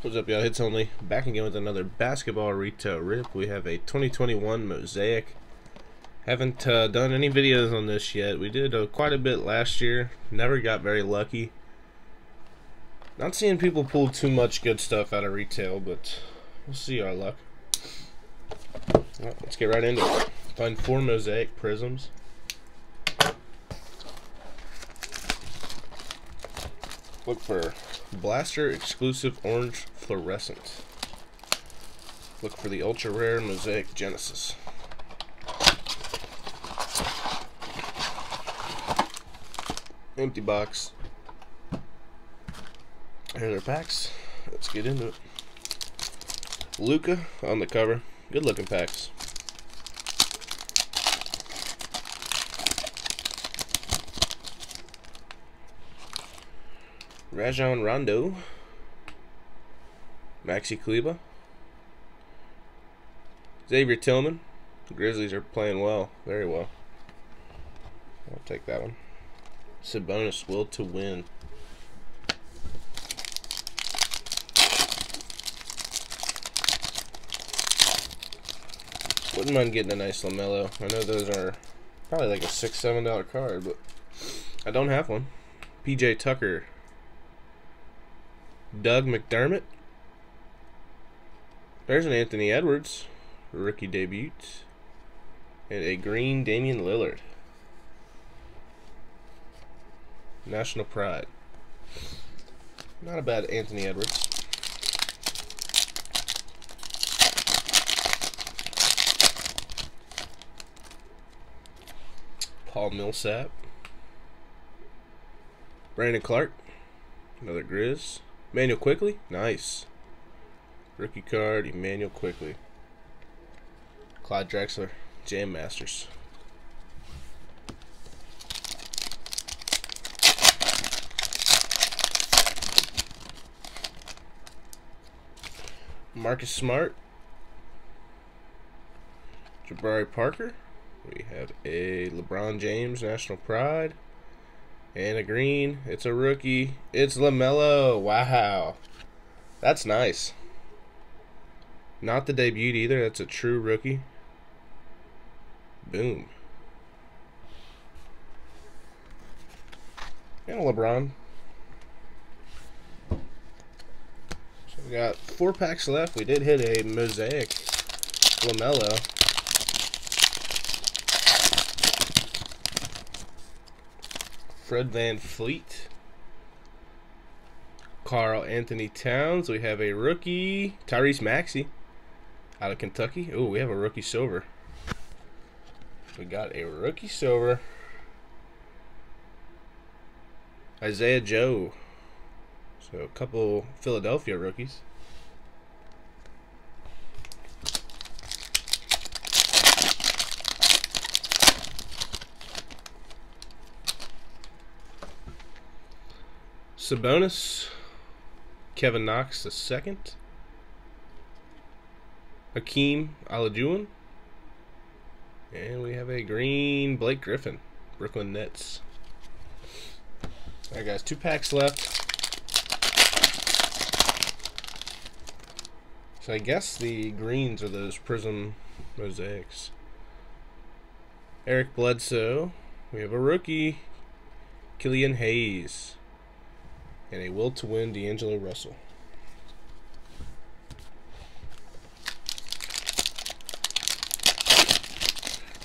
What's up, y'all? HitzOnly back again with another basketball retail rip. We have a 2021 Mosaic. Haven't uh, done any videos on this yet. We did uh, quite a bit last year. Never got very lucky. Not seeing people pull too much good stuff out of retail, but we'll see our luck. Let's get right into it. Find four Mosaic prisms. Look for Blaster exclusive orange fluorescent. Look for the ultra rare Mosaic Genesis. Empty box. Here are packs. Let's get into it. Luka on the cover. Good looking packs. Rajon Rondo, Maxi Kleber, Xavier Tillman. The Grizzlies are playing well, very well. I'll take that one. Sabonis will to win. Wouldn't mind getting a nice LaMelo. I know those are probably like a six, seven dollar card, but I don't have one. PJ Tucker Doug McDermott. There's an Anthony Edwards rookie debut. And a green Damian Lillard. National Pride. Not a bad Anthony Edwards. Paul Millsap. Brandon Clarke. Another Grizz. Immanuel Quickley? nice. Rookie card, Immanuel Quickley. Clyde Drexler, Jam Masters. Marcus Smart. Jabari Parker. We have a LeBron James National Pride. And a green. It's a rookie. It's LaMelo. Wow. That's nice. Not the debut either. That's a true rookie. Boom. And a LeBron. So we got four packs left. We did hit a mosaic LaMelo. Fred VanVleet. Karl-Anthony Towns. We have a rookie. Tyrese Maxey out of Kentucky. Oh, we have a rookie silver. We got a rookie silver. Isaiah Joe. So a couple Philadelphia rookies. Sabonis, Kevin Knox the second, Hakeem Olajuwon, and we have a green Blake Griffin, Brooklyn Nets. Alright guys, two packs left. So I guess the greens are those prism mosaics. Eric Bledsoe. We have a rookie, Killian Hayes and a will to win D'Angelo Russell.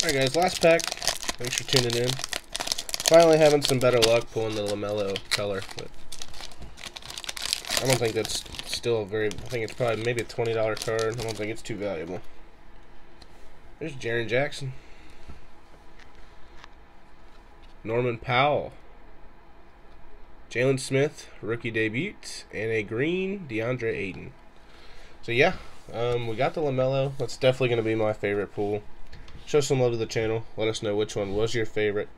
Alright guys, last pack. Thanks for tuning in. Finally having some better luck pulling the LaMelo color, but I don't think that's still very, I think it's probably maybe a $20 card. I don't think it's too valuable. There's Jaren Jackson. Norman Powell. Jalen Smith, rookie debut, and a green DeAndre Ayton. So yeah, um, we got the LaMelo. That's definitely going to be my favorite pool. Show some love to the channel. Let us know which one was your favorite.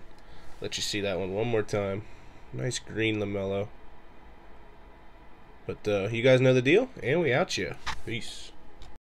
Let you see that one one more time. Nice green LaMelo. But uh, you guys know the deal, and we out you. Peace.